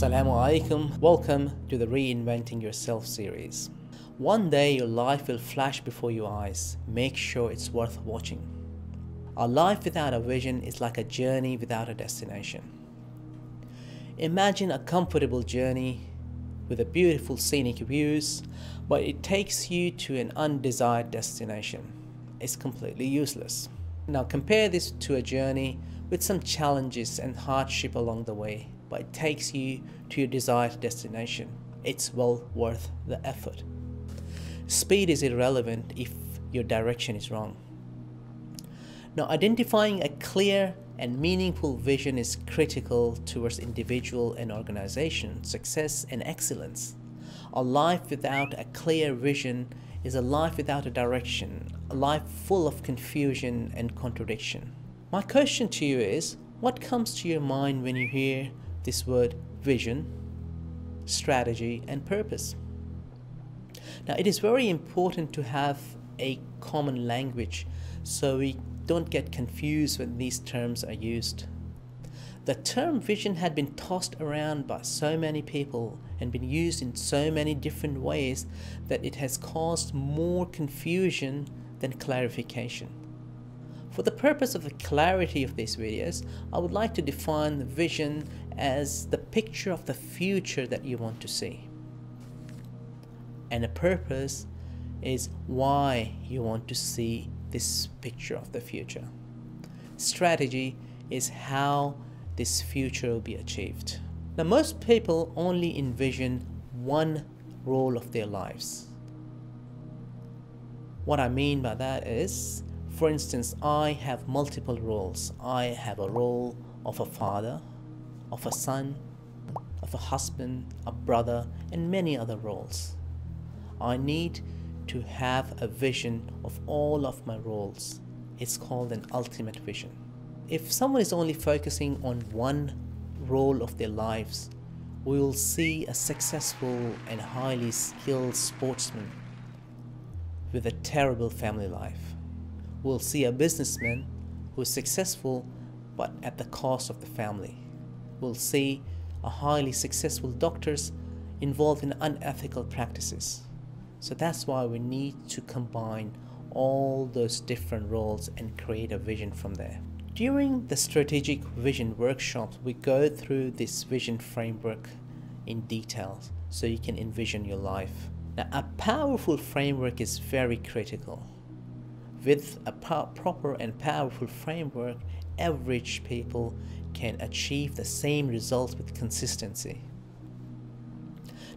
Assalamu alaikum. Welcome to the Reinventing Yourself series. One day your life will flash before your eyes. Make sure it's worth watching. A life without a vision is like a journey without a destination. Imagine a comfortable journey with a beautiful scenic views, but it takes you to an undesired destination. It's completely useless. Now compare this to a journey with some challenges and hardship along the way, but it takes you to your desired destination. It's well worth the effort. Speed is irrelevant if your direction is wrong. Now, identifying a clear and meaningful vision is critical towards individual and organization success and excellence. A life without a clear vision is a life without a direction, a life full of confusion and contradiction. My question to you is what comes to your mind when you hear this word vision, strategy, and purpose? Now, it is very important to have a common language so we don't get confused when these terms are used. The term vision had been tossed around by so many people and been used in so many different ways that it has caused more confusion than clarification. For the purpose of the clarity of these videos, I would like to define the vision as the picture of the future that you want to see. And the purpose is why you want to see this picture of the future. Strategy is how this future will be achieved. Now, most people only envision one role of their lives. What I mean by that is, for instance, I have multiple roles. I have a role of a father, of a son, of a husband, a brother, and many other roles. I need to have a vision of all of my roles. It's called an ultimate vision. If someone is only focusing on one role of their lives, we will see a successful and highly skilled sportsman with a terrible family life. We'll see a businessman who is successful but at the cost of the family. We'll see a highly successful doctors involved in unethical practices. So that's why we need to combine all those different roles and create a vision from there. During the strategic vision workshops, we go through this vision framework in detail so you can envision your life. Now, a powerful framework is very critical. With a proper and powerful framework, average people can achieve the same results with consistency.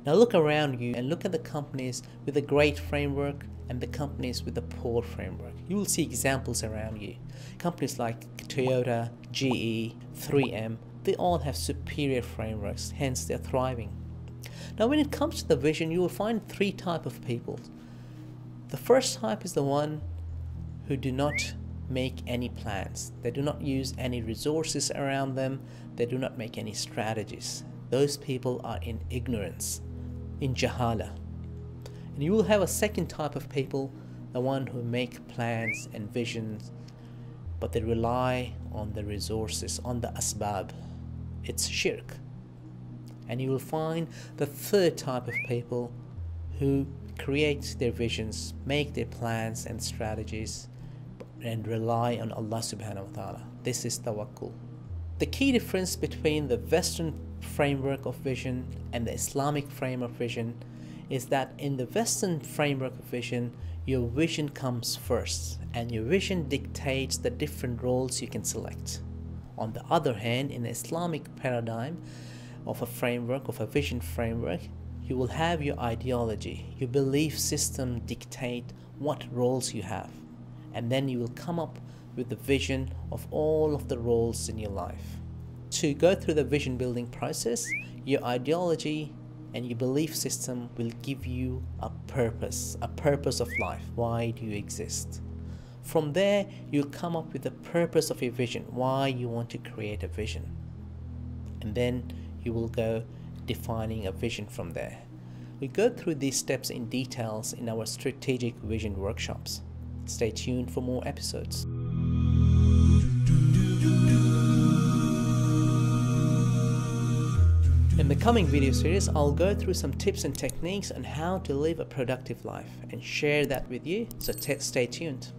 Now look around you and look at the companies with a great framework and the companies with a poor framework. You will see examples around you. Companies like Toyota, GE, 3M, they all have superior frameworks, hence they're thriving. Now when it comes to the vision, you will find three type of people. The first type is the one who do not make any plans. They do not use any resources around them. They do not make any strategies. Those people are in ignorance in Jahala. And you will have a second type of people, the one who make plans and visions, but they rely on the resources, on the asbab. It's shirk. And you will find the third type of people who create their visions, make their plans and strategies, and rely on Allah subhanahu wa ta'ala. This is tawakkul. The key difference between the Western framework of vision and the Islamic frame of vision is that in the Western framework of vision, your vision comes first and your vision dictates the different roles you can select. On the other hand, in the Islamic paradigm of a framework, of a vision framework, you will have your ideology, your belief system dictate what roles you have. And then you will come up with the vision of all of the roles in your life to go through the vision building process, your ideology and your belief system will give you a purpose, a purpose of life. Why do you exist? From there, you'll come up with the purpose of your vision, why you want to create a vision. And then you will go defining a vision from there. We go through these steps in details in our strategic vision workshops. Stay tuned for more episodes. In the coming video series, I'll go through some tips and techniques on how to live a productive life and share that with you, so stay tuned.